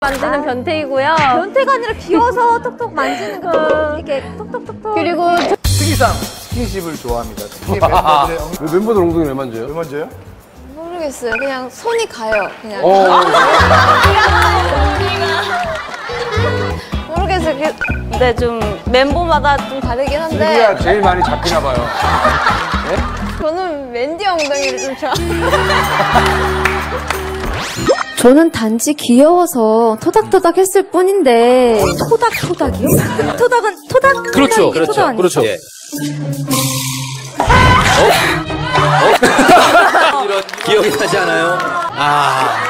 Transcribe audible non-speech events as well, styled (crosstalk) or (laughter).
만드는 변태이고요. 변태가 아니라 귀여워서 톡톡 만지는 그 톡톡 이렇게 톡톡톡톡 그리고 특이상 스킨십을 좋아합니다. 특히 멤버들의 엉... 왜 멤버들 엉덩이 왜 만져요? 왜 먼저요? 모르겠어요. 그냥 손이 가요. 그냥 어, (laughs) 모르겠어요. 그, 근데 좀 멤버마다 좀 다르긴 한데 슬기야 제일 많이 잡히나 봐요. (laughs) 저는 맨디 엉덩이를 좀 좋아. (laughs) 저는 단지 귀여워서 토닥토닥 했을 뿐인데 토닥토닥이요? 토닥은 토닥 그렇죠, 토닥이 토닥 그렇죠? 그렇죠. 예. (laughs) 이런 기억이 나지 않아요? 아.